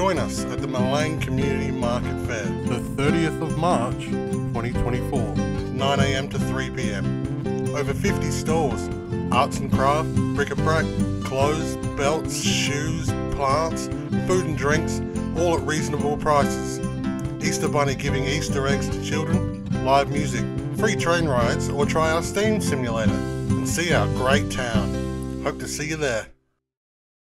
Join us at the Milang Community Market Fair, the 30th of March 2024. 9am to 3pm. Over 50 stores, arts and craft, bric-a-brac, clothes, belts, shoes, plants, food and drinks, all at reasonable prices. Easter Bunny giving Easter eggs to children, live music, free train rides, or try our steam simulator and see our great town. Hope to see you there.